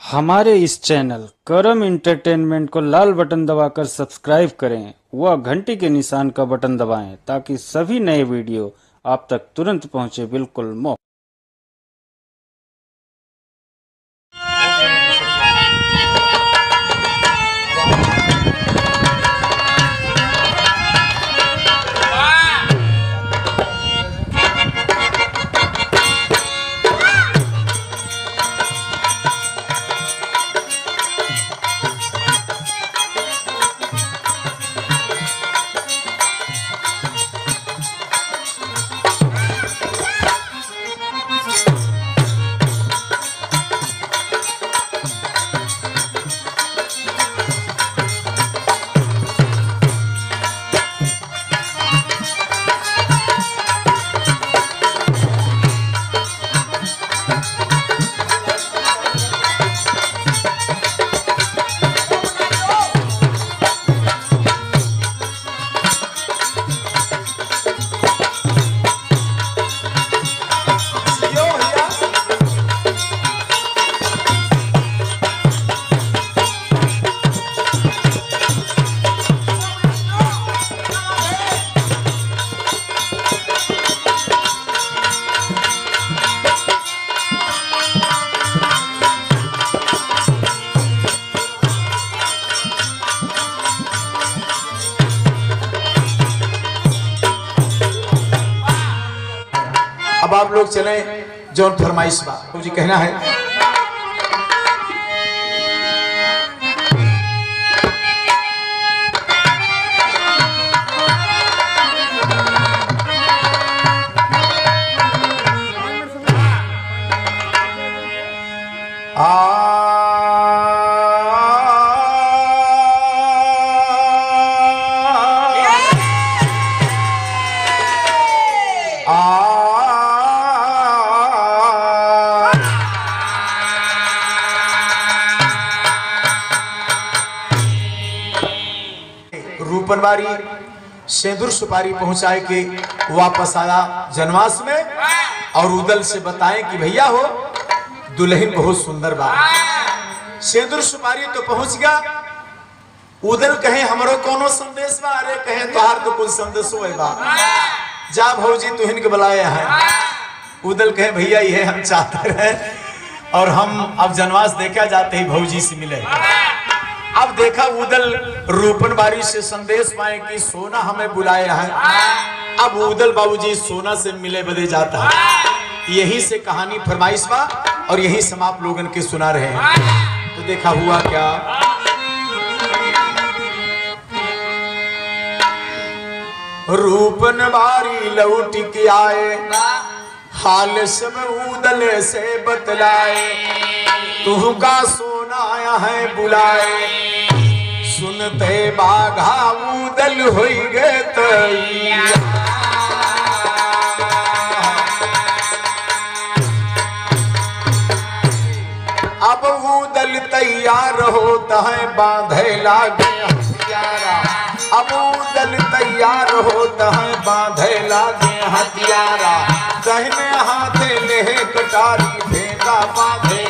हमारे इस चैनल करम इंटरटेनमेंट को लाल बटन दबाकर सब्सक्राइब करें व घंटी के निशान का बटन दबाएँ ताकि सभी नए वीडियो आप तक तुरंत पहुँचे बिल्कुल मुफ़्त फरमाइश जी कहना है। रूपनवारी सेंदूर सुपारी पहुँचाए के वापस आया जनवास में और उदल से बताएँ कि भैया हो, दुल्हन बहुत सुंदर बा सेंदूर सुपारी तो पहुँच गया। उदल कहे, हमरो कोनो संदेश बा? अरे कहे, तोहार तो कुछ संदेश है बा। जा भौजी तुहिन के बुलाए हैं। उदल कहे, भैया ये हम चाहते रहे और हम अब जनवास देखा जाते ही भौजी से मिले अब देखा उदल रूपन बारी से संदेश पाए कि सोना हमें बुलाया है। अब उदल बाबूजी सोना से मिले बदे जाता है। यही से कहानी फरमाइश बा और यही से हम आप लोगन के सुना रहे हैं। तो देखा हुआ क्या? रूपन बारी लौट के आए। हाल सब उदल से बतलाए। तू का सोना आया है बुलाए। सुनते बाघा उदल हो गए। अब उदल तैयार होता है, बांधे लागे हथियारा। अब उदल तैयार होता है, बांधे लागे हथियारा। दहने हाथे ले कटारी फेंका बांधे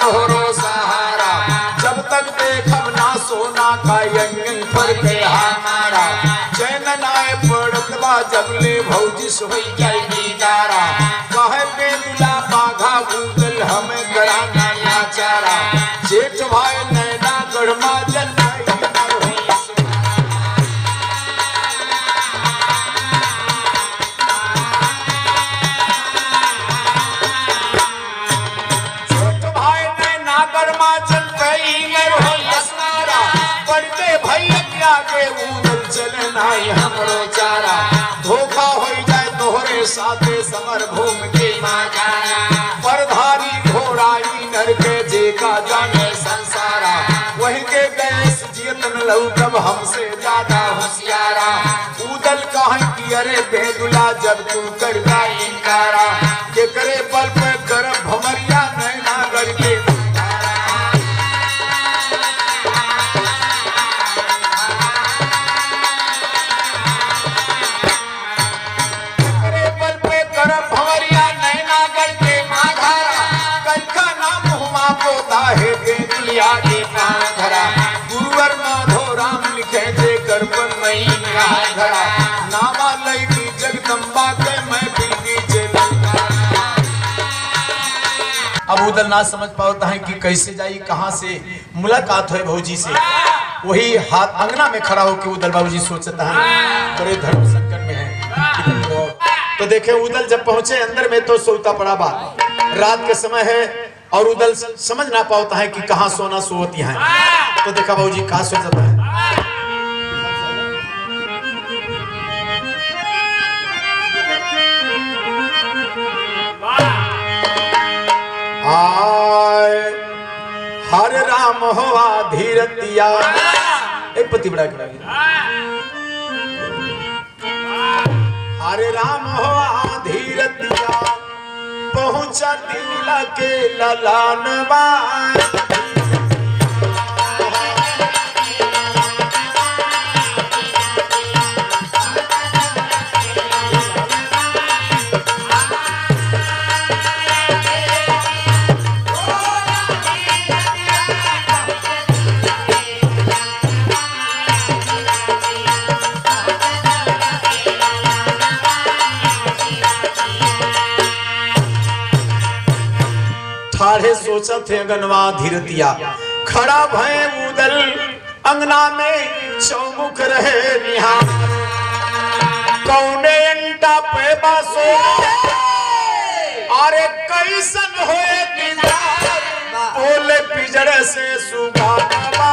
तोहरो सहारा। जब तक देखम ना सोना का यंगन पर के हमारा चैन नाय पड़त बा जब ले भौजी सोई जाई दीदारा साथे समर भूम के परधारी घोड़ाई नर के जे का जाने संसारा। वही के गैस जीतन लऊ तब हमसे ज़्यादा होशियारा। उदल कहा कि, अरे बेदुला जब तू कर इनकारा। के करे बल पे अब ना समझ पाता है कि कैसे जाई, कहाँ से? मुलाकात है भाजी से। वही हाथ अंगना में खड़ा होकर उदल बाबूजी सोचता है, बड़े धर्म संकट में है। तो देखे, उदल जब पहुँचे अंदर में तो सोता पड़ा बात रात के समय है और उदल समझ ना पाता है कि कहा सोना सोती है। तो देखा बाबू जी, कहा सोचता है? आय हर राम होवा धीरतिया एक पति बड़ा करा हरे राम होवा धीरतिया पहुँचा दिला के ललानवा ठाढ़े सोचा थे दिया। धीरतिया खड़ा भय उदल, अंगना में चौमुख रहे निहार कौने अंटा पे बासो अरे कैसन होए दीदार बोले पिजड़े से सुगावा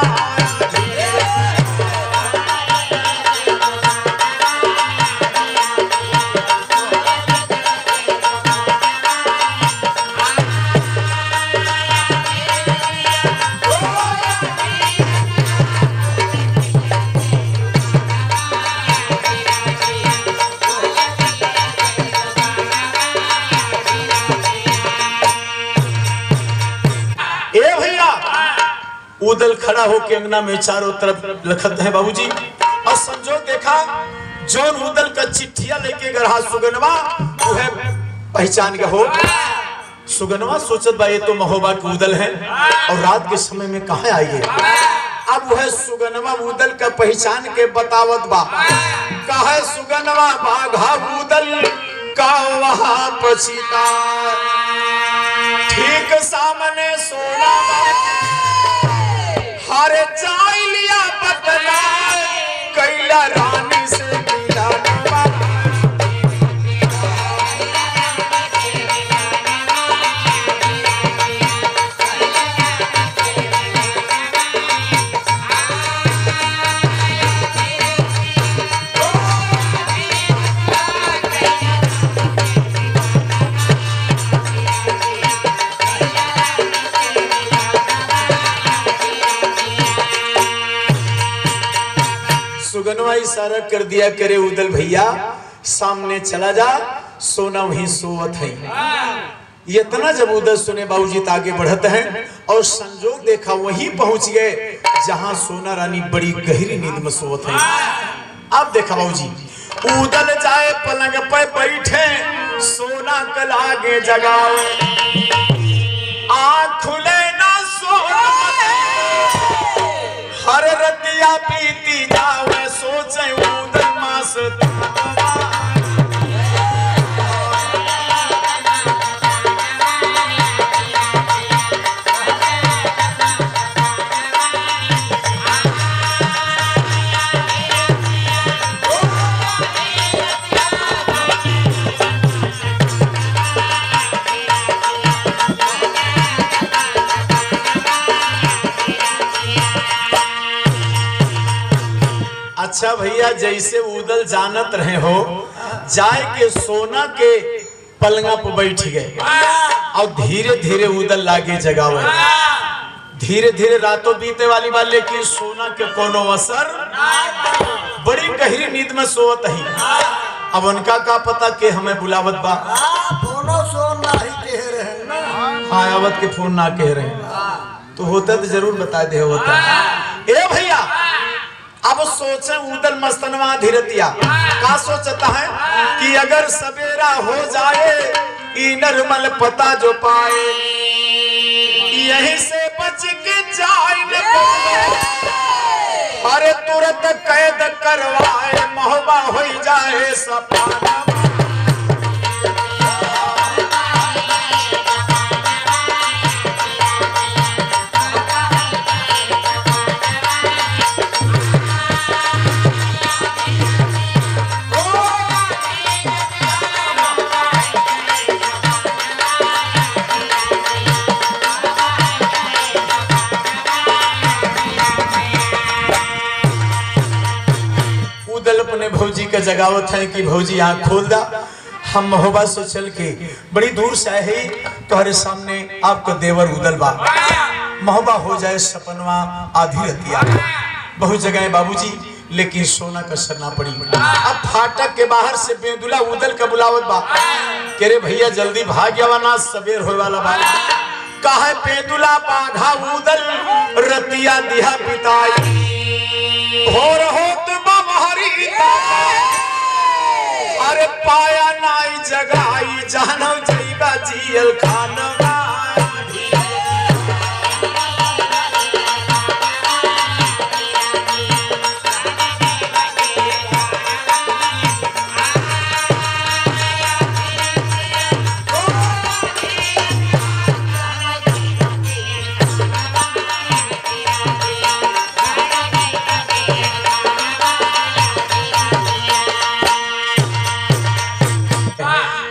उदल खड़ा होके अंगना में चारों तरफ़ लखत है बाबूजी। और संजोग देखा, जौन उदल का चिट्ठिया लेके गढ़ा सुगनवा वह पहचान के हो। सुगनवा, सोचत ये तो महोबा के उदल है। और रात के समय में कहा है? अब वह सुगनवा उदल का पहचान के बतावत बा। कहे सुगनवा बाघा उदल का वहाँ पछिता ठीक सामने सोना हरे चाय सुगनवा इशारा कर दिया करे उदल भैया। सामने चला जा, सोना वहीं सोवत है। इतना जब उदल सुने बाबूजी तो आगे बढ़ते हैं और संजोग देखा वहीं पहुँच गए, जहाँ सोना रानी बड़ी गहरी नींद में सोवत है। अब देखा बाबूजी, उदल जाए पलंग पर बैठे, सोना कल आगे जगाओ आँख खुले हर रतिया पीती जावे सोचे उदल मास अच्छा भैया जैसे उदल जानत रहे हो जाए के सोना के पलंगा पर बैठ गए। और धीरे धीरे उदल लागे जगावे। धीरे धीरे रातों बीते वाली बात लेकिन सोना के कोनो असर बड़ी गहरी नींद में सोवत ही अब उनका का पता के हमें बुलावत बा? हैं आवत के फ़ोन ना कह रहे तो होता तो ज़रूर बता दे होता ए भैया अब सोचे उदल मस्तनवा धीरतिया। का सोचता है कि अगर सवेरा हो जाए ई नरमल पता जो पाए। यहीं से बच के जाए अरे तुरंत कैद करवाए मोहबा हो जाए सपाना जगावत है कि भौजी, आँख खोल दा। हम महोबा से चल के बड़ी दूर से आए हैं। तुम्हारे सामने आपका देवर उदल बा महोबा हो जाए सपनवा आधी रतिया। बहुत जगह है बाबूजी, लेकिन सोना का सरना पड़ी। अब फाटक के बाहर से बेदुला उदल का बुलावत बा। के रे भैया, जल्दी भाग गया ना सवेर होए वाला बा कहा, बेदुला बाघा उदल, रतिया दिहा पिताई। भोर होत बमहरी अरे पाया नाई जगाई जानो जईबा जियल खानवा।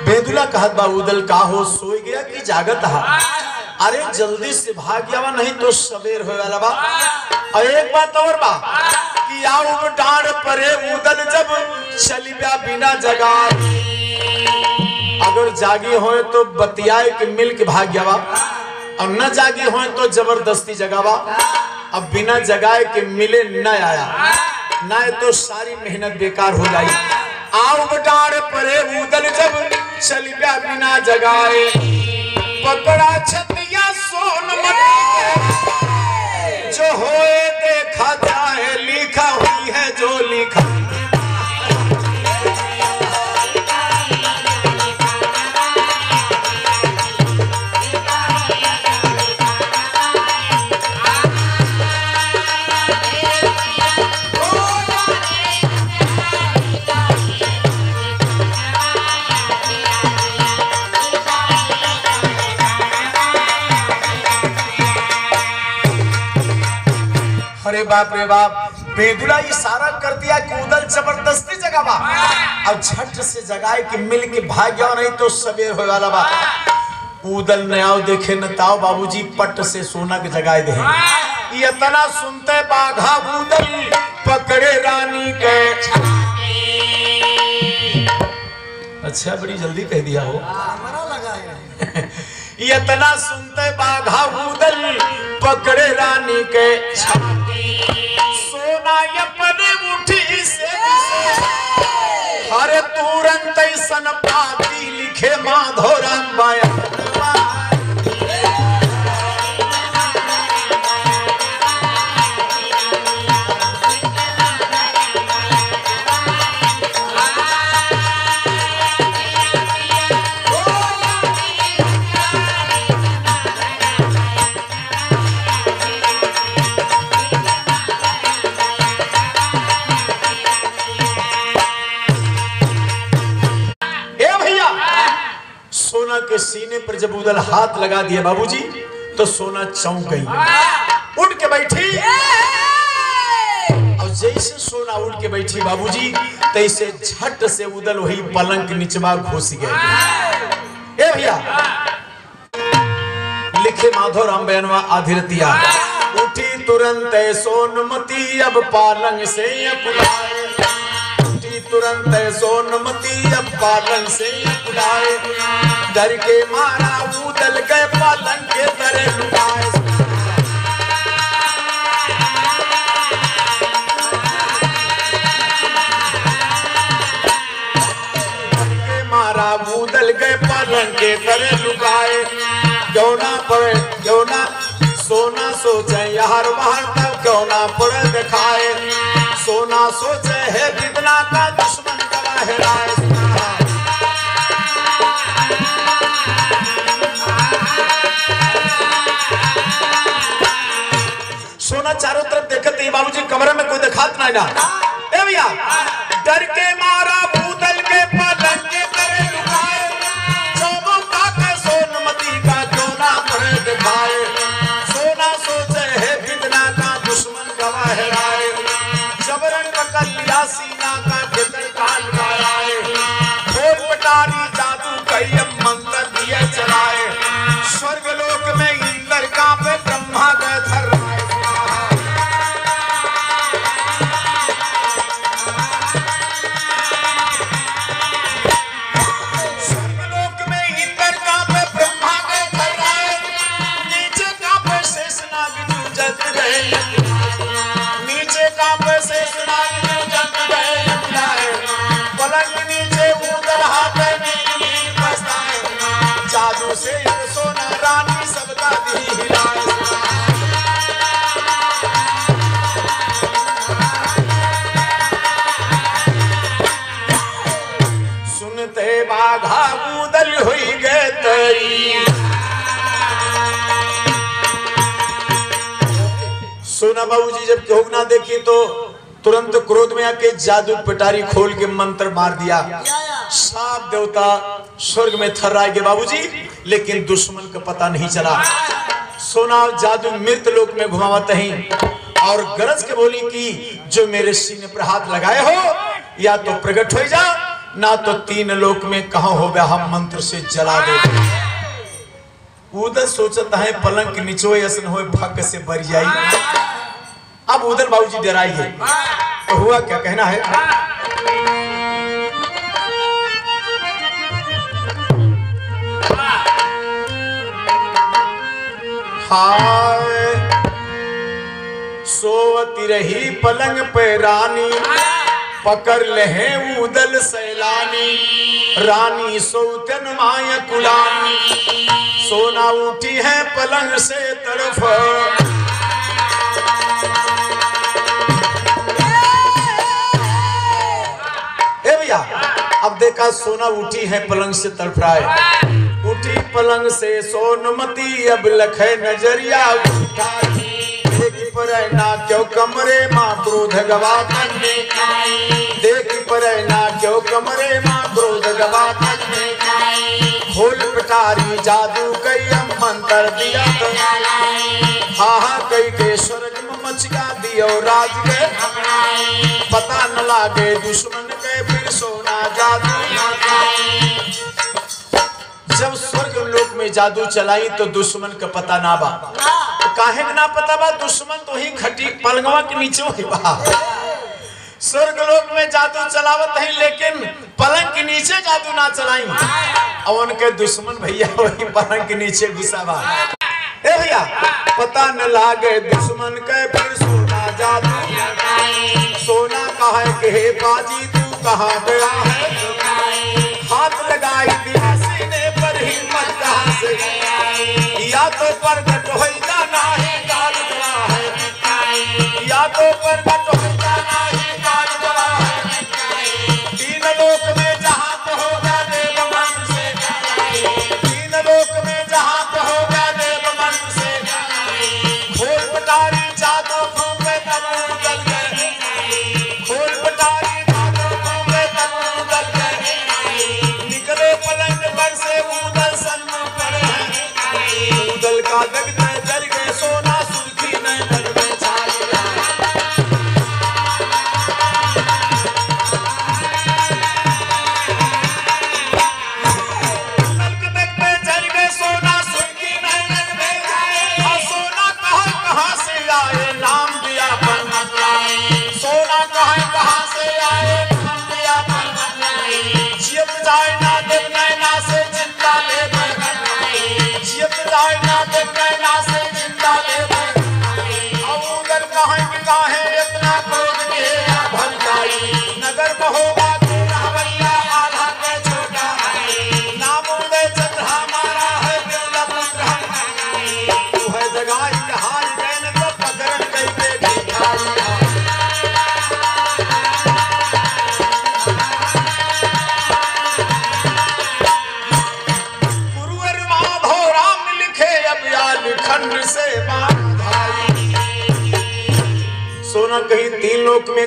बेदुला कहत बा, उदल का हो सोई गया कि जागत हा? अरे जल्दी से भाग गया नहीं तो सवेर हो वाला बा। और एक बात और बा, कि आओ डांड परे उदल जब चली गया बिना जगा अगर जागी होए तो बतियाए के मिल के भाग गया बा और न जागी होए तो ज़बरदस्ती जगावा। अब बिना जगाए के मिले न आया। ना तो सारी मेहनत बेकार हो जाई। आओ बटार परे उदल जब चल गया बिना जगाए। पकड़ा छतिया सोन जो होए देखा जाए, लिखा हुई है, जो लिखा अरे बाप रे बाप बेदुला इशारा कर दिया कि उदल ज़बरदस्ती जगावा। अब झट से जगाए कि मिल के भाग गया नहीं तो सवेर हो वाला बा उदल नयाव देखे न ताओ बाबूजी पट से सोना के जगाए दे ये तना सुनते बाघा उदल पकड़े रानी के। अच्छा बड़ी जल्दी कह दिया हो। हमारा लगा है। ये तना सुनते बाघा उदल पकड़े रानी के सोना अपने मुठी से। हरे तुरंत सन हाथ लगा दिया बाबूजी तो सोना चौंक गई। उठ के बैठी। और जैसे सोना उठ के बैठी बाबूजी, तैसे झट से उदल वही पलंग निचवा घुस गए। ए भैया, लिखे माधो राम बयानवा आधिरतिया। उठी तुरंत सोनमती, अब पालंग से उठी तुरंत सोनमती, अब पालंग से बुलाए डर के मारा के करे लुकाए क्यों ना क्यों सोना सोचे, यार बाहर तब क्यों ना पड़े दिखाए। सोना सोच दिखात ना भैया डर के मारा जब केहू ना देखी तो तुरंत क्रोध में आके जादू पिटारी खोल के मंत्र मार दिया। साप देवता स्वर्ग में थर्राए गए बाबूजी लेकिन दुश्मन का पता नहीं चला। सोना जादू मृत लोक में घुमावत ही और गरज के बोली कि जो मेरे सीने पर हाथ लगाए हो या तो प्रकट हो जा ना तो तीन लोक में कहा हो गया हम मंत्र से जला दे। उधर सोचता है पलंग नीचो ऐसा हो भाग से बर जाई। अब उधर बाबूजी डराइए तो हुआ क्या? कहना है। हाय, सोवती रही पलंग पे रानी, पकड़ ले उदल सैलानी। रानी सौतन माय कुलानी, सोना उठी है पलंग से तरफ़। भैया अब देखा सोना उठी है पलंग से तड़फड़ाए। उठी पलंग से सोनमती अब लखे नज़रिया उठा पर क्यों कमरे माँ क्रोध गवा देख पर ना क्यों कमरे माँ क्रोध गवा खोल पटारी जादू कई मंत्र दिया तो हा हा राज के पता न लागे दुश्मन के फिर सोना जादू। जब स्वर्ग लोक में जादू चलाई तो दुश्मन का पता ना बा। काहे ना पता बा? दुश्मन तो ही खटी पलंगवा के नीचे ही बा। स्वर्ग लोक में जादू चलावत है, लेकिन पलंग के नीचे जादू ना चलाई। और उनके दुश्मन भैया वही पलंग के नीचे घुसा ए भैया पता न लागे दुश्मन के फिर सोना जादू। सोना कहा कि बाजी, तू कहाँ गया? है हाथ लगाई दिया सीने पर हिम्मत कहाँ से या तो प्रगट हो जाना है काल है। या तो जाना है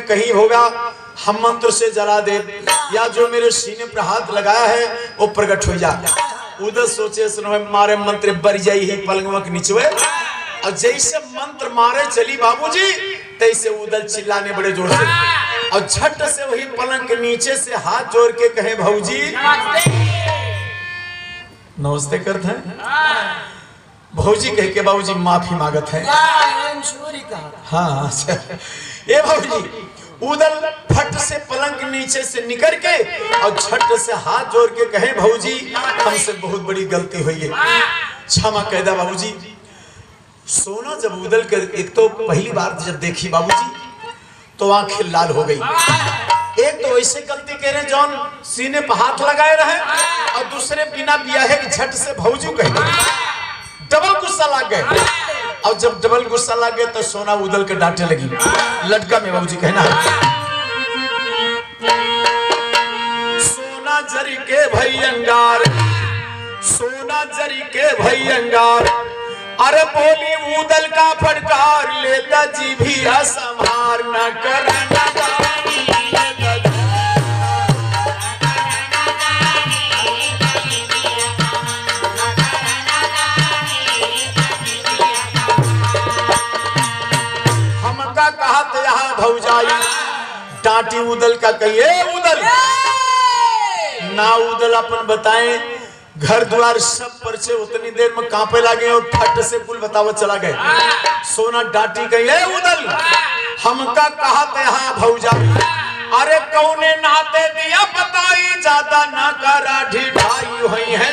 कहीं होगा हम मंत्र से जला दे। या जो मेरे सीने पर हाथ लगाया है वो प्रकट हो जा। उधर सोचे सुनो मारे मंत्र बर जाई ही पलंगवा के नीचे और जैसे मंत्र मारे चली बाबूजी तैसे उदल चिल्लाने बड़े ज़ोर से। और झट से वही पलंग के नीचे से हाथ जोड़ के कहे भाऊजी नमस्ते करते हैं भौजी कह के बाबूजी माफ़ी मांगत है। चोरी हाँ अच्छा ए भाऊजी उदल फट से पलंग नीचे से निकल के और झट से हाथ जोड़ के कहे, भाजी, हमसे बहुत बड़ी गलती हुई है। क्षमा कहदा बाबूजी। सोना जब उदल के, एक तो पहली बार जब देखी बाबूजी तो आँखें लाल हो गई। एक तो ऐसे गलती कह रहे जौन सीने पर हाथ लगाए रहे और दूसरे बिना बियाहे के झट से भौजू कह डबल गुस्सा लग गए। और जब डबल गुस्सा लग गए तो सोना उदल के डांटे लगी। लटका में बाबूजी कहना सोना जरी के भई अंगार, सोना जरी के भई अंगार, अरे बोली उदल का फटकार, लेता जी भी असंहार न करना भौजाई डांटी उदल का कहिए उदल! ना उदल अपन बताएँ घर द्वार सब परचे उतनी देर में कांपे लगे और फट से कुल बतावत चला गए। सोना डांटी गई है उदल! हमका कहा यहाँ भौजाई अरे कौने नाते दिया बताई ज़्यादा ना करा ढिठाई हुई है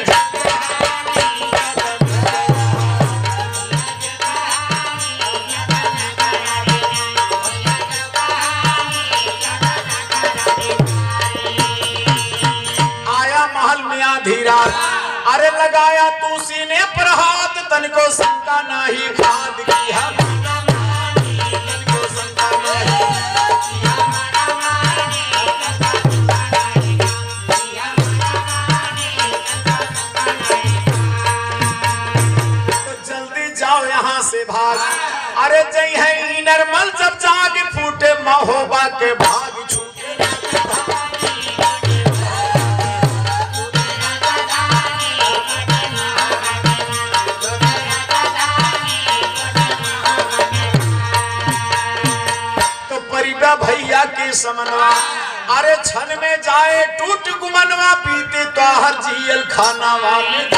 खानावा में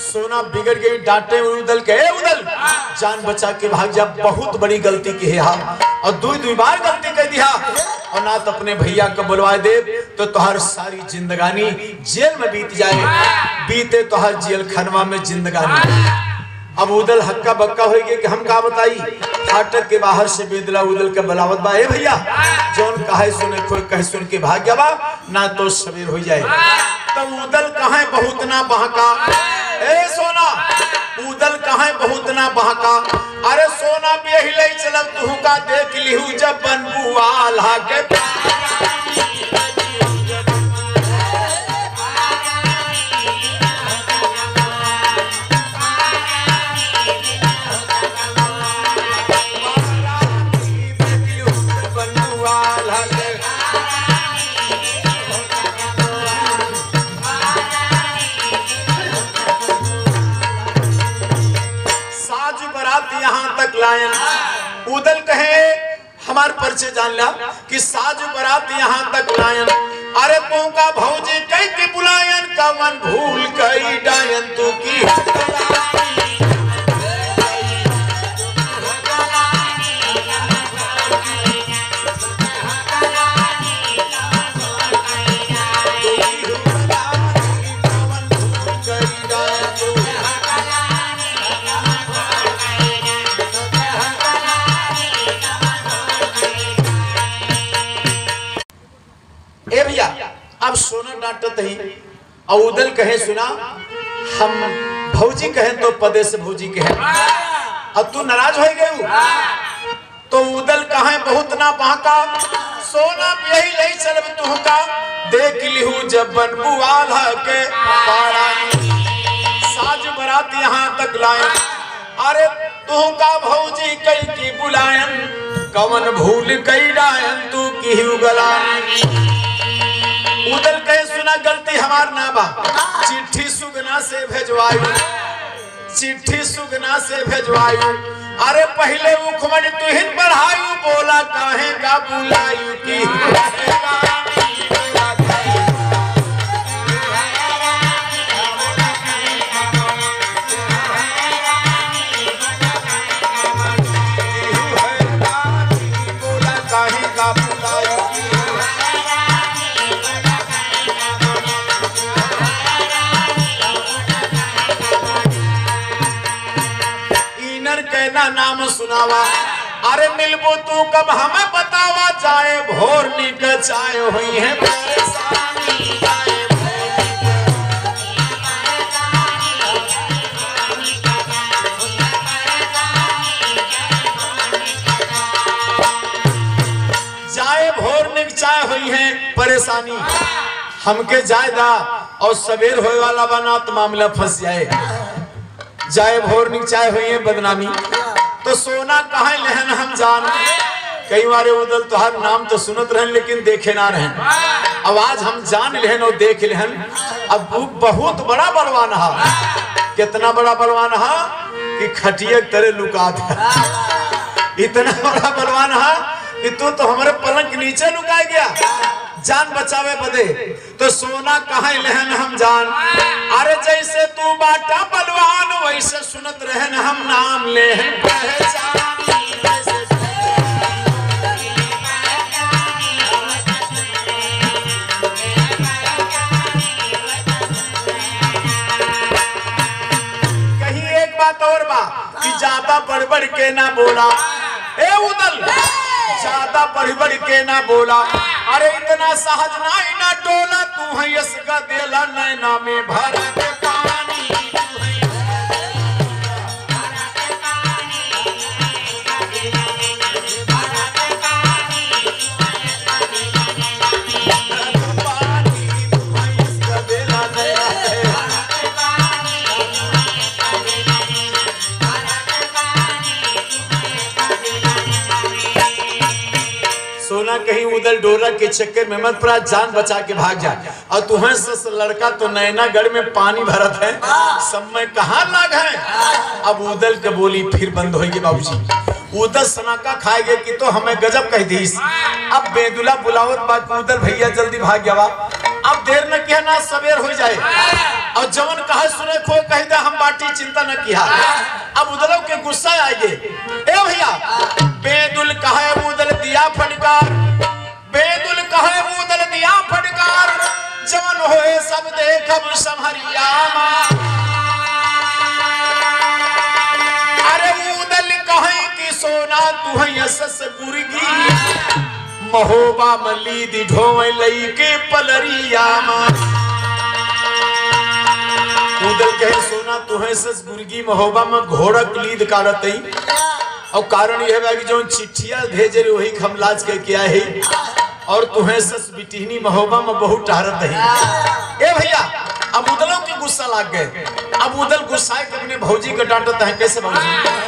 सोना बिगड़ गई, डांटे उदल के उदल, जान बचा के भाग जा, बहुत बड़ी गलती की है हम और दो दुई बार गलती कर दिया और ना तो अपने भैया को बुलवाए दे तो तुहार सारी जिंदगानी जेल में बीत जाए। बीते तुहार जेल खनवा में जिंदगानी अब उदल हक्का बक्का हो गए कि हम का बताई? फाटक के बाहर से बेदला उदल के बलावत बा। भैया, जौन कहे सुने, कोई कहे सुन के भाग गया बा, ना तो सवेर हो जाए। तो उदल कहे बहुत ना बहका? ए सोना, उदल कहे बहुत ना बहका? अरे सोना भी यही ले चलब तू का देख लिहू जब बनबू आल्हा के परिचय जान लिया कि साज बरात यहाँ तक लायन। अरे तू का भौजी कई के बुलायन कवन भूल कई डायन तू की। उदल कहे, सुना, हम भौजी कहे तो पदे से भौजी कहे। अब तू नाराज़ हो गए तो उदल कहे बहुत ना बहका, सोना यही ले चल तू का देख लिहू जब बन बुआल के पारा साज बरात यहाँ तक लाए। अरे तू का भौजी कई की बुलायन कवन भूल कई डायन तू की गलान उदल कहे सुना गलती हमार ना बा। चिट्ठी सुगना से भेजवायु चिट्ठी सुगना से भेजवायु अरे पहले मुखमण तुहिन बढ़ायु बोला काहे का बुलायु की? सुनावा अरे मिलबो तू कब हमें बतावा? जाए भोर निक चाय हुई है परेशानी। जाए जाए हुई है परेशानी। हमके जायदा और सवेर होए वाला बना तो मामला फंस जाए। जाए भोर चाय हुई है बदनामी। तो सोना कहा लहन हम जान कई बारे उदल तुहार नाम तो सुनत रहन, लेकिन देखे ना रहन। आज हम जान लेहन और देख लेहन। अब बहुत बड़ा बलवान हा। कितना बड़ा बलवान हा कि खटिया के तरह लुका था इतना बड़ा बलवान हा कि तू तो हमारे पलंग नीचे लुका गया। जान बचावे बदे। तो सोना कहा लहन हम जान। अरे जैसे तू बाटा बलवान, वैसे सुनत रहन हम नाम ले एक बात और बा, कि ज़्यादा बढ़ बढ़ के ना बोला। ए उदल, ज़्यादा बढ़ बढ़ के ना बोला। अरे इतना सहज ना डोला तू है यस का देला नैना में भर के डोरा के चक्कर में मत पड़ा, जान बचा के भाग जा। और तुम्हें सस लड़का तो नैनागढ़ में पानी भरत है। समय कहाँ लाग है? अब उदल के बोली, फिर बंद होगी बाबूजी। उदल सनाका खाएगे कि तो हमें गजब कह दीस। अब बेदुला बुलावत बात उदल भैया जल्दी भाग जावा। अब देर न किया ना, सवेर हो जाए। और जवन कहा सुने, खो कह दे, हम बाटी चिंता न किया। अब उदलों के गुस्सा आएँगे। ए भैया, बेदुल कहे उदल दिया फटकार बेदुल कहे उदल दिया फटकार। जवन होए सब देखब समहरिया अरे उदल कहे कि सोना तू है सस गुरगी महोबा मली ढोवे लई के पलरिया उदल कहे, सोना तू है सस गुरगी महोबा में घोड़क लीद काटत और कारण यह है कि जो चिट्ठिया भेजे रहे, वही हम लाज के किया है। और तुम्हें सस बिटिहनी महोबा में बहुत टहरत है ए भैया, अब उदलों के गुस्सा लाग गए। अब उदल गुस्सा के अपने भौजी को डांटता है कैसे भौजी?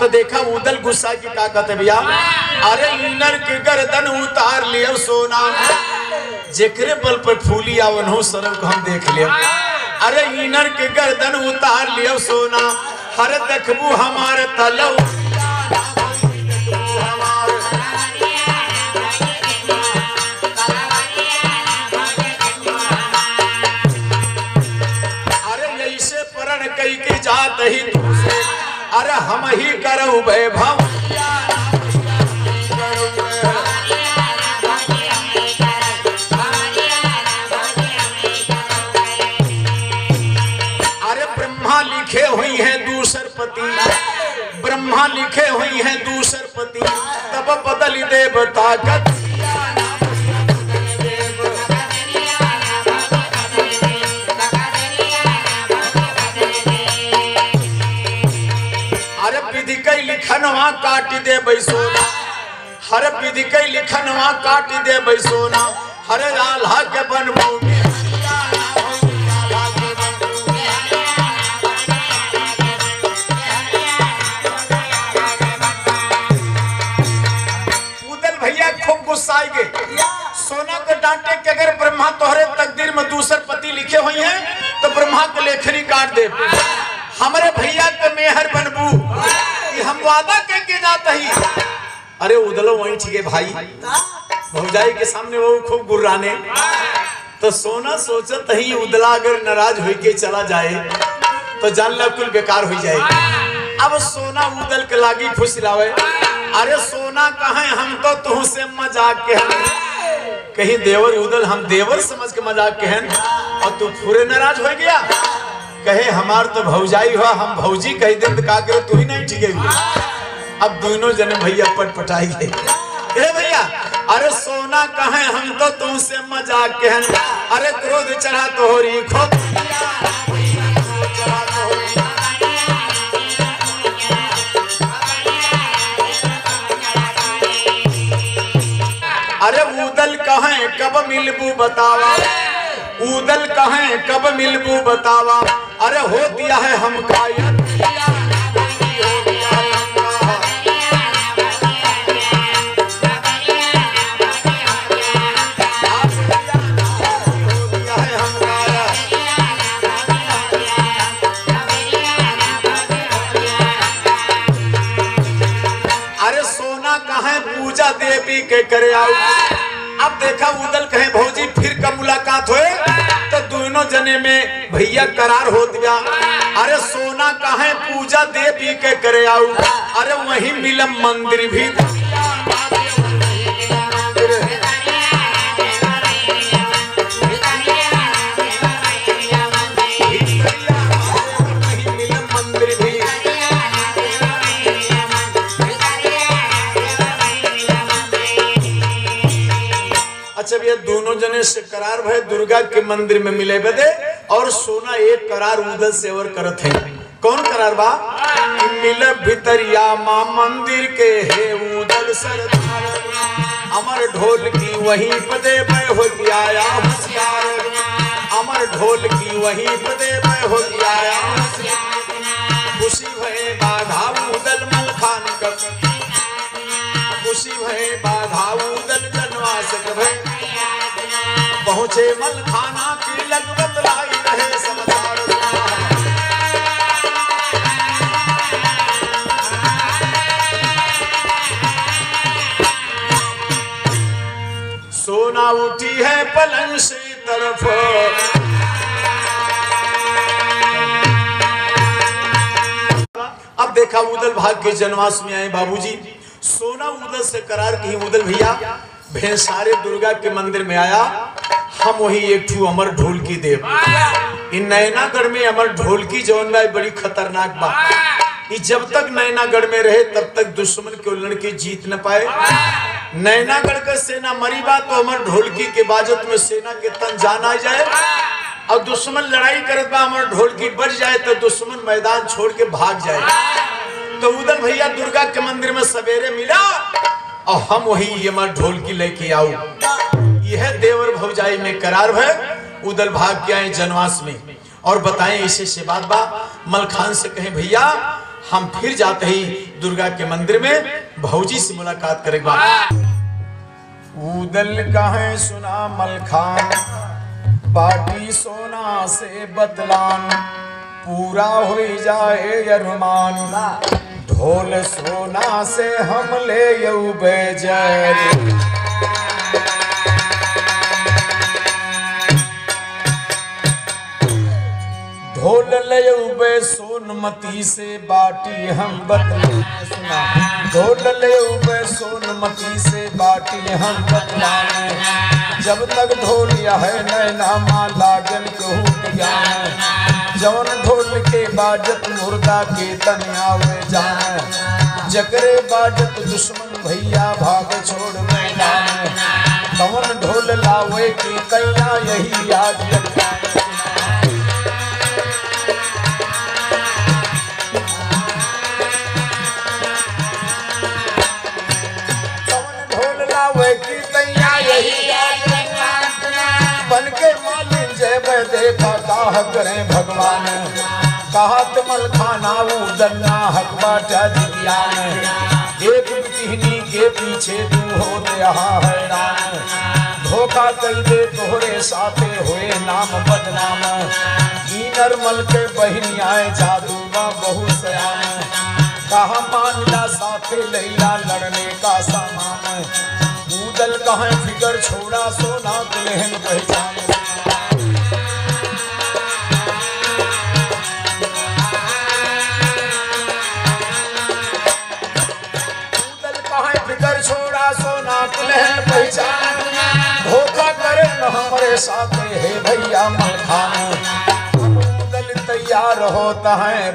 तो देखा उदल गुस्सा की का कहते भैया। अरे इनर के गर्दन उतार लिया, सोना। जेकरे बल पर फूली आवन हो सरल को हम देख लिया। अरे इनर के गर्दन उतार लिया, सोना। हर देखबू हमारे तलव। हम ही करऊ वैभव। अरे ब्रह्मा लिखे हुई है दूसर पति ब्रह्मा लिखे हुई है दूसर पति तब बदल देवता ताकत। काट दे बैसोना हर विधि के लिखनवा काट दे बैसोना हर लाला के बनभूमि। भैया सोना को डांटे कि अगर ब्रह्मा तोहरे तकदीर में दूसर पति लिखे हुई हैं तो ब्रह्मा को लेखनी काट दे। हमारे भैया के मेहर बनबू। वादा के जाते ही। अरे, उदलो वही ठीक है भाई। भौजाई के सामने वो खूब गुर्राने। तो सोना सोचत ही उदला अगर नाराज़ हो के चला जाए तो जान ला कुल बेकार हो जाए। अब सोना उदल के लागी फुसलावे अरे, सोना कहे हम तो तुह से मज़ाक के हन कहीं देवर उदल हम देवर समझ के मज़ाक के हन और तू पूरे नाराज़ हो गया? कहे, हमार तो भौजाई हुआ, हम भौजी कह दे का करे तू ही नहीं ठीक है अब दोनों जने भैया पट पटाई गए। ए भैया, अरे सोना कहे हम तो तुमसे मज़ाक के हन अरे क्रोध चढ़ा तो हो रही खो अरे उदल कहे कब मिलबू बतावा? उदल कहे कब मिलबू बतावा? अरे हो दिया है हम कायद हो दिया है हम कायद अरे सोना कहे पूजा देवी के करे आओ अब देखा उदल कहे, भौजी, फिर कब मुलाकात होए? तो दोनों जने में भैया करार हो दिया। अरे सोना कहा पूजा देवी के करे आऊ। अरे वही मिलम मंदिर भी। अच्छा भैया, दोनों जने से करार भय दुर्गा के मंदिर में मिले बदे और सोना एक करार उदल से और करत है। कौन करार बा? मिल भितरिया माँ मंदिर के हे उदल सरदार अमर ढोल की वही पदे मैं हो आया होशियार अमर ढोल की वही पदे मैं हो आया खुशी भय बाधा उदल मलखान कब खाना की लगभग लाई रहे सोना उठी है पलंग से तरफ़। अब देखा उदल भाग के जनवास में आए बाबूजी। सोना उदल से करार की उदल भैया, भैंसारे दुर्गा के मंदिर में आया। हम वही एक ठू अमर ढोलकी देव। इन नैनागढ़ में अमर ढोलकी जौन बा बड़ी खतरनाक बात। जब तक नैनागढ़ में रहे, तब तक दुश्मन के लड़के जीत न पाए। नैनागढ़ का सेना मरी बा तो अमर ढोलकी के बाजत में सेना के तन जान आ जाए। और दुश्मन लड़ाई करत बा, अमर ढोलकी बच जाए तो दुश्मन मैदान छोड़ के भाग जाए। तो उधर भैया दुर्गा के मंदिर में सवेरे मिला, और हम वही ये मर ढोलकी लेके आओ यह देवर भौजाई में करार है, उदल भाग के आए जनवास में। और बताएँ इसे से बात बा मलखान से कहें, भैया, हम फिर जाते ही दुर्गा के मंदिर में, भौजी से मुलाकात करेगा उदल कहे, सुना मलखान बाटी सोना से बतलान, पूरा हो जाए अरमान, ढोल सोना से हम ले बेजर ढोल ले उबे सोनमती से बाटी हम बतला सुना। ढोल ले उबे सोनमती से बाटी हम बतलाने जब तक ढोल यह नैना माँ लागन कहूँ जवन ढोल के बाजत मुर्दा के तन आवे जान जकरे बाजत दुश्मन भैया भाग छोड़ मैदान। कवन ढोल लावे की कैया यही याद रखना करें भगवान। कहा तमल खाना उदलना हक बाटा जिज्ञान एक बिटिहनी के पीछे तू हो यहाँ हैरान। धोखा कई दे तोहरे साथे हुए नाम बदनाम। ईनर मल के बहिनी आए जादू बा बहु सयान। कहा मानला साथे लैला लड़ने का सामान। उदल कहा फिकर छोड़ा सोना दुल्हन पहचान पहचान तैयार होता है।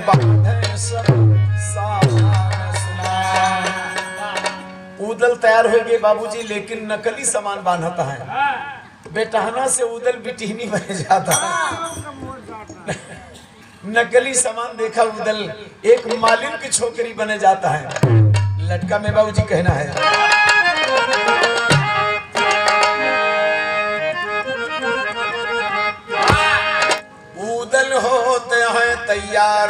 उदल तैयार हो गए बाबूजी, लेकिन नकली सामान बांधता है। बेटहना से उदल बिटिहनी बन जाता है। नकली सामान देखा उदल, एक मालिन की छोकरी बने जाता है। लटका में बाबूजी कहना है तैयार।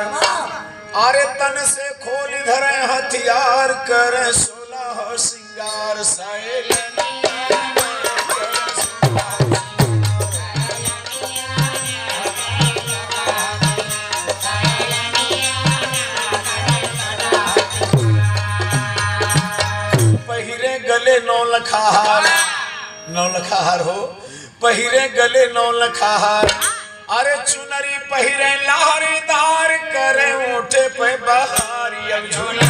अरे तन से खोल धरे हथियार कर, सोलह सिंगार लखाहार नौ लखाहार हो। पहिरे गले नौ लखाहार अरे चुनरी पहिरे लहरीदार करे ओठे पे बहारी अब झूला।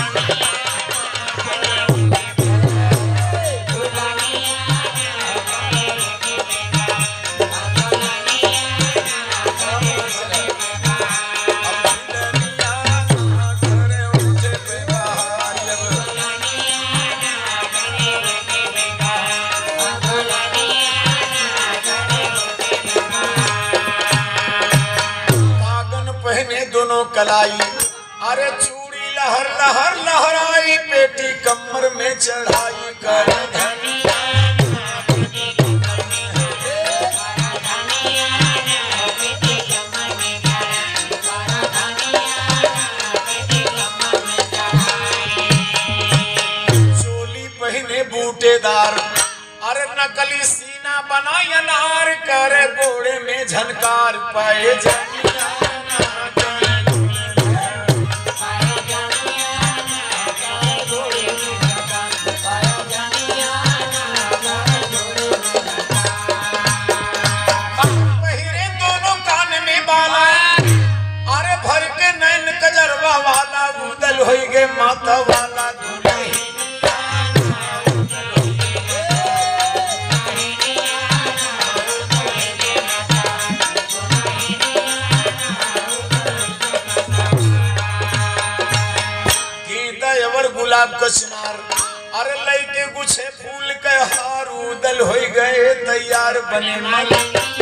कलाई। अरे चूड़ी लहर लहर लहराई पेटी कमर में चढ़ाई कर चोली अरे नकली सीना बनाई, अनार करे गोड़े में झनकार पाए जनिया गे माता वाला गुलाब का अरे लइके गुछे फूल के हार उदल हो गए, तैयार बने मल।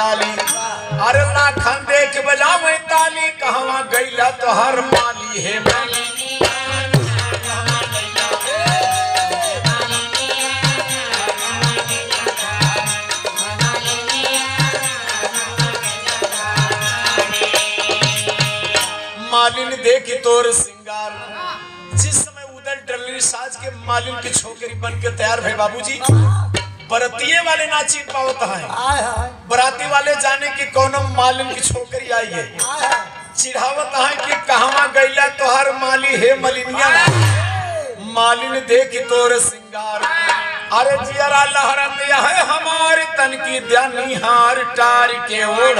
डाली। अरे लाखन देख बजावे ताली, कहवा गईला तो हर माली है माली। मालिन देखी तोर सिंगार। जिस समय उधर डरली साज के मालिन की छोकरी बन के तैयार भई बाबूजी। बरतिये वाले ना चीन पावत है। बराती वाले जाने की कौन मालूम की छोकरी आई है। चिढ़ावत है कि कहवा गईला तोहर माली हे मलिनिया। मालिन देख तोर सिंगार। अरे जियरा लहरत है हमारे तन की ध्यानिहार टार के ओढ़।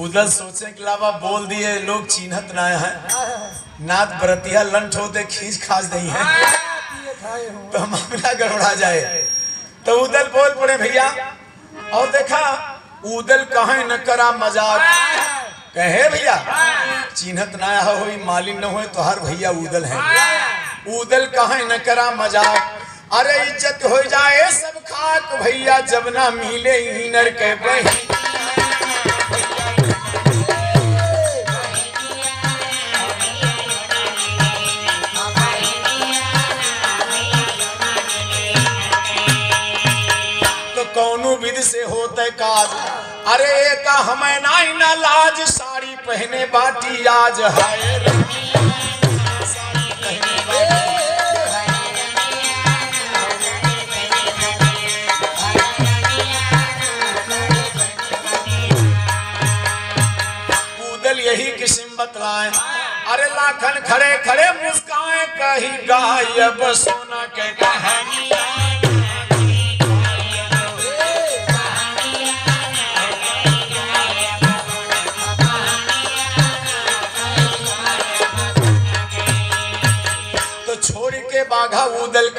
उधर सोचे के अलावा बोल दिए, लोग चिन्हत ना है। नाथ बरतिया लंठ होते खींच खास नहीं है। हूँ तो मामला गड़बड़ा जाए। तो उदल बोल पड़े, भैया, और देखा, उदल कहे न करा मज़ाक? कहे, भैया, चिन्हत ना हो मालिन न हो तो हर भैया उदल है। उदल कहे न करा मज़ाक? अरे इज़्ज़त हो जाए सब खाक, भैया, जब ना मिले इनर के बही से होते काज अरे का हमें नाई ना लाज, साड़ी पहने बाटी आज। कूदल यही किस्म बतलाए अरे, लाखन खड़े खड़े मुस्काए, कही गायब सोना के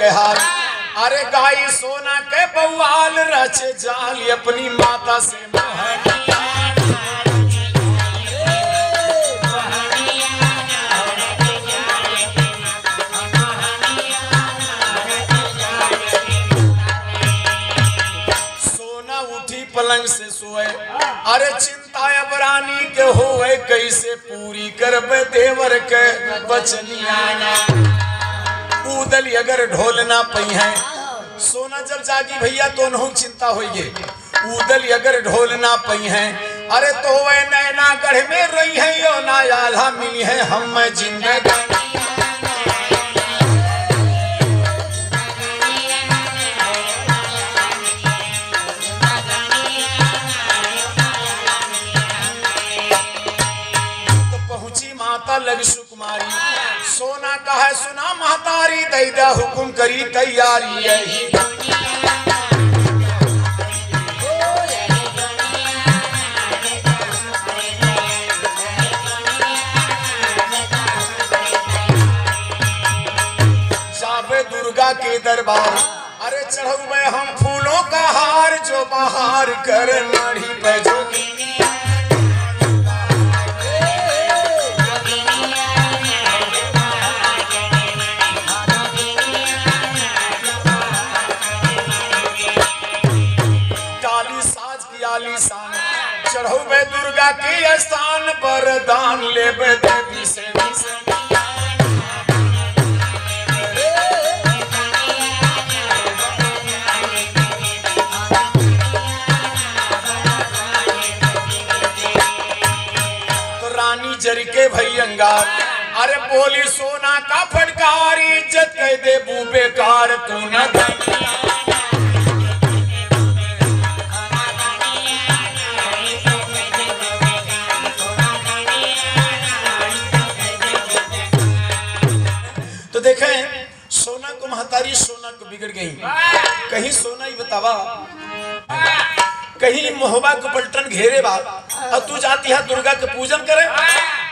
उदल के हाल अरे गाय सोना के बवाल रच जाल, अपनी माता से मोहनिया सोना उठी पलंग से सोए। अरे चिंता अब रानी के होए, कैसे पूरी करबे देवर के बचनिया उदल अगर ढोल ना पई है। सोना जब जागी भैया तो नहु चिंता होइए। उदल अगर ढोल ना पई है। अरे तो वह नैना गढ़ में रही है, यो ना आल्हा मिली है, हम में सोना का है, सुना महतारी, दैदा हुकुम करी तैयारी यही। दुर्गा के दरबार। अरे चढ़ौबे हम फूलों का हार, जो बाहर कर नाढ़ी पे मोहबा को पलटन घेरे बा और तू जाती है दुर्गा के पूजन करे।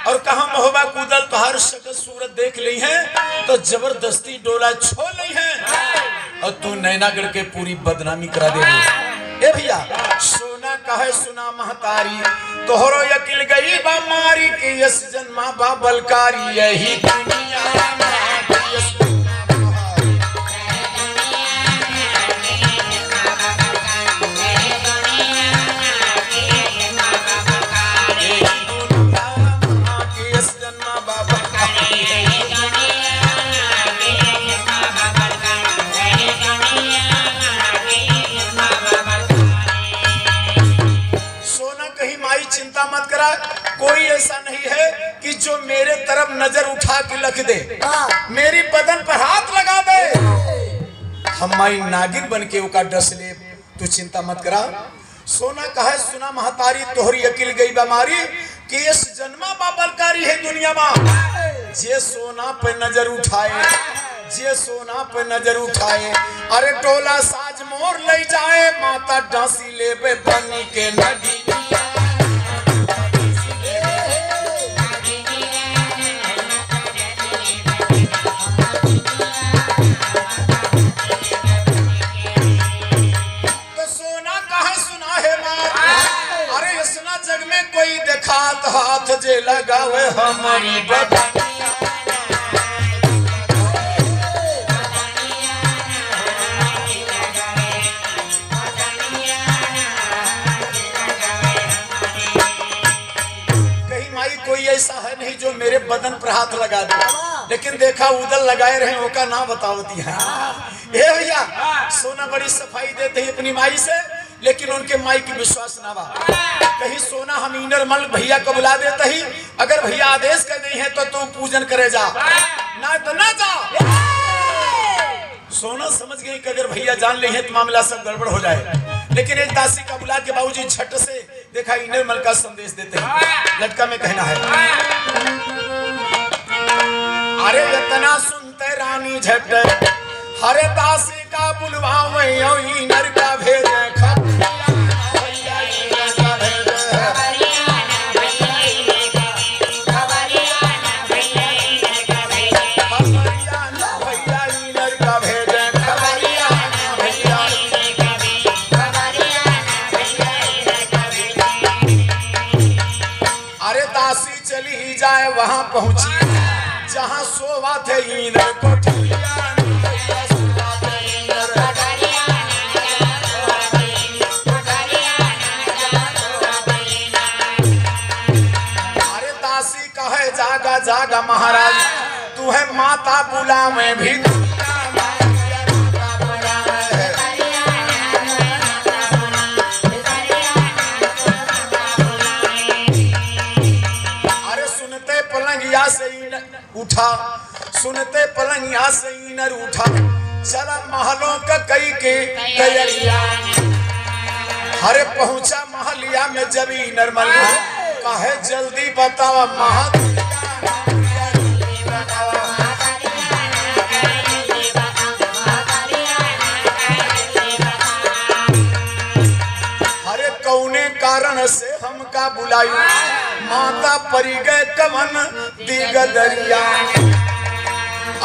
और कहा मोहबा कूदल तोहार शकल सूरत देख ली है तो ज़बरदस्ती डोला छोड़ ली है। और तू नैनागढ़ के पूरी बदनामी करा दे भैया, सोना कहे सुना महतारी? तोहरो यकिल गई बा मारी के यस जन्मा बा बलकारी यही दुनिया में कहीं माई चिंता मत करा। कोई ऐसा नहीं है कि जो मेरे तरफ़ नज़र उठा के लख दे। मेरी बदन पर हाथ लगा दे। हम माई नागिन बन के उका डस ले। तू चिंता मत करा। सोना कहे सुना महतारी तोहरी अकिल गई बीमारी। कि इस जन्मा बाबलकारी है दुनिया में। जे सोना पे नज़र उठाए जे सोना पे नज़र उठाए अरे टोला साज मोर ले जाए माता डांसी लेबे बनी के नदी। सोना कहा सुना है मार अरे इसना जग में कोई देखात हा हमारी बदनिया। माई कोई ऐसा है नहीं जो मेरे बदन पर हाथ लगा दे। लेकिन देखा उदल लगाए रहे ओका ना बताओ दिया ए भैया सोना बड़ी सफ़ाई देते अपनी माई से। लेकिन उनके माई की विश्वास ना बा कहीं सोना हम इनर मल भैया को बुला देते ही अगर भैया आदेश कर नहीं है तो तू पूजन करे जा ना तो ना जा सोना समझ गई कि अगर भैया जान ले हैं तो मामला सब गड़बड़ हो जाए लेकिन एक दासी का बुला के बाबूजी झट से देखा इनर मल का संदेश देते हैं। लटका में कहना है, अरे इतना सुनते रानी झट, हरे दासी का बुलवा इनर का भेजे। में भी अरे सुनते पलंगिया से उठा, सुनते पलंगिया से इनर उठा। चला महलों का कई के तैयारिया। हरे पहुँचा महलिया में जब इनर मल कहे, जल्दी बताओ, महा दिग दरिया।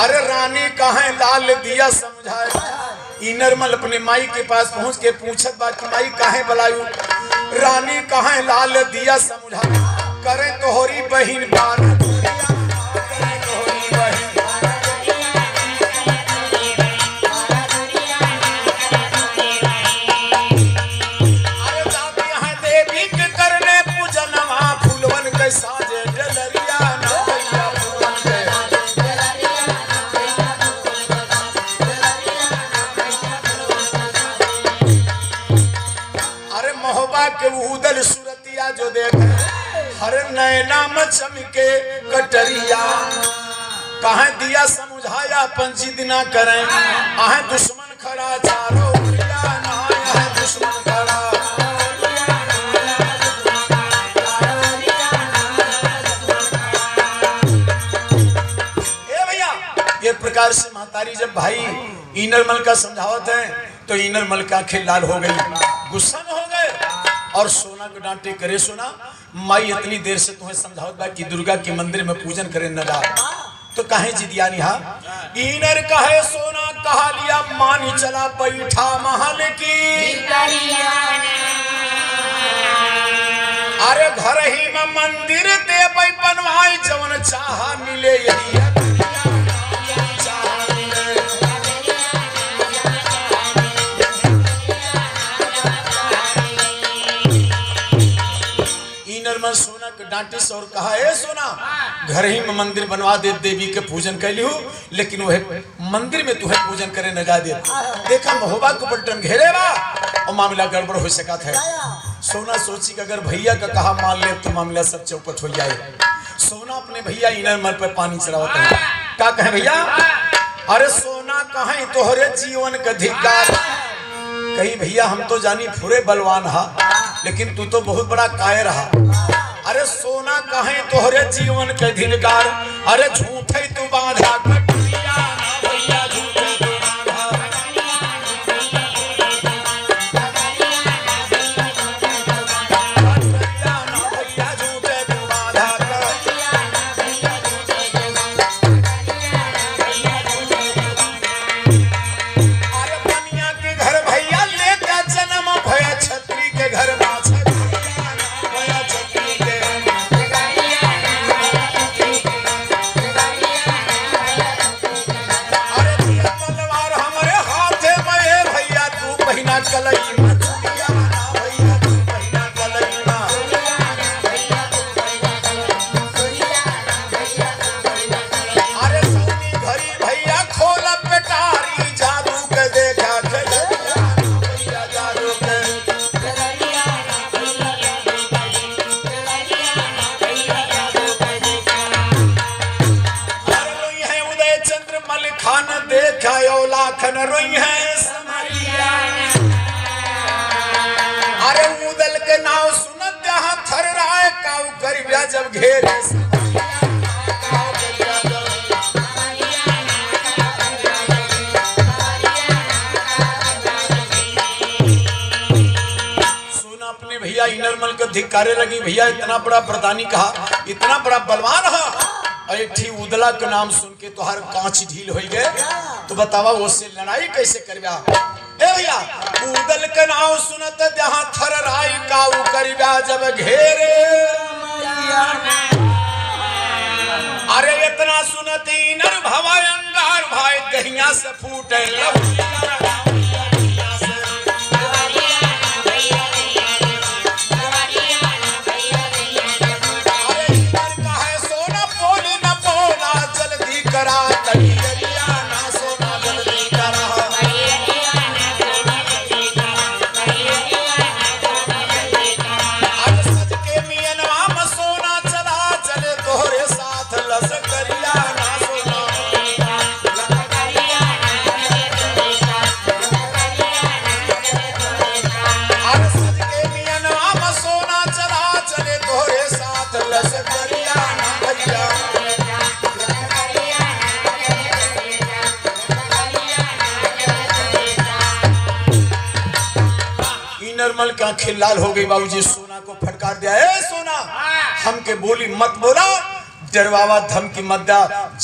अरे रानी कहा लाल दिया समझाए। इनरमल अपने माई के पास पहुँच के पूछत बा कि माई काहे बलायू? रानी कहा लाल दिया समझा करे तोहरी बहिन बार दिना करें। आहे, दुश्मन खड़ा चारो प्रकार से महतारी जब भाई इनर मल का समझावत है तो इनर मल का आँखें लाल हो गई। गुस्सा में हो गए? और सोना को डांटे करे सोना, माई इतनी देर से तुम्हें समझावत बा कि दुर्गा के मंदिर में पूजन करे न तो कहे जिदिया निहा इनर कहे सोना, कहा लिया मानी चला बैठा महल की। अरे घर ही में मंदिर दे बनवाई, जवन चाह मिले यही डांटिस और कहा, ए, सोना, घर ही में मंदिर बनवा दे, देवी के पूजन कैली हूँ लेकिन वह मंदिर में तुम्हें पूजन करे न जा दे। देखा महोबा को पलटन घेरे बा, और मामला गड़बड़ हो सका था सोना सोची अगर भैया का कहा मान ले तो मामला सब चौपट हो जाए। सोना अपने भैया इनर मल पे पानी चढ़ावता है। का कहे भैया? अरे सोना, कहे तोहरे जीवन का धिकार कहीं भैया, हम तो जानी फुरे बलवान हा, लेकिन तू तो बहुत बड़ा काय रहा अरे सोना कहे तोहरे जीवन के दिनकार अरे झूठे तू बाधा। प्रधानी कहा, इतना बड़ा बलवान हा अरे ठी उदला के नाम सुन के तोहार कांच ढील हो गए। तो बतावा, उससे लड़ाई कैसे करबा? ए भैया उदल के नाम सुनत जहाँ थर राई काऊ करबा, जब घेरे अरे इतना सुनती नर भवा अंगार भाई, दहिया से फूटे लब का आँखें लाल हो गई बाबूजी, सोना को फटकार दिया, ए, सोना, हमके बोली मत बोला, डरवावा धमकी मत दा,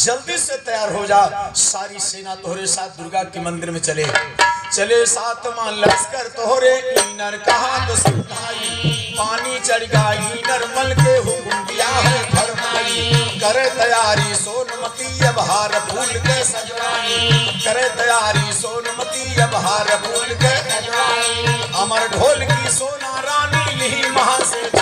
जल्दी से तैयार हो जा, सारी सेना तोहरे साथ दुर्गा के मंदिर में चले चले सात मान लश्कर तोहरे कहा तो पानी चढ़ गई नरमल के हुकुम दिया है फरमाई करे तैयारी सोनमती, अब हार फूल के सजवानी। करे तैयारी सोनमती, अब हार फूल के अमर ढोल की सोना रानी ली महा से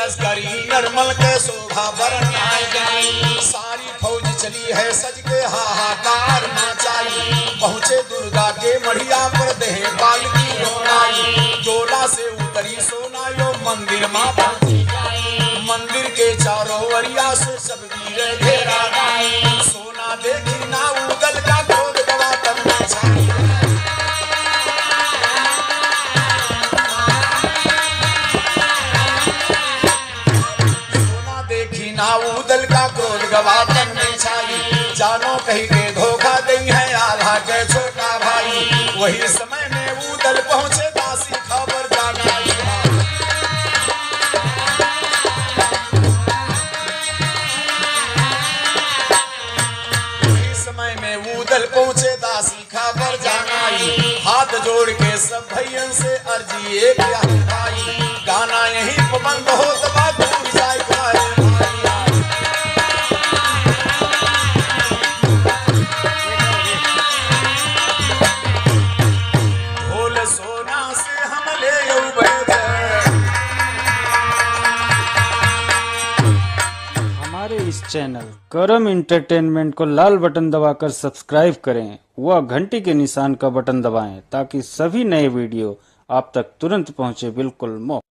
लश्करी नरमल के शोभा बरन गई सारी फौज चली है सज के हाहाकार मचाई। पहुँचे दुर्गा के मढ़िया पर देह बाल की रोनाई। डोला से उतरी सोना यो मंदिर माँ मंदिर के चारों वरिया से सब वीर घेरा हम ले बैठे हमारे इस चैनल करम इंटरटेनमेंट को लाल बटन दबाकर सब्सक्राइब करें व घंटी के निशान का बटन दबाएँ, ताकि सभी नए वीडियो आप तक तुरंत पहुँचे बिल्कुल मुफ़्त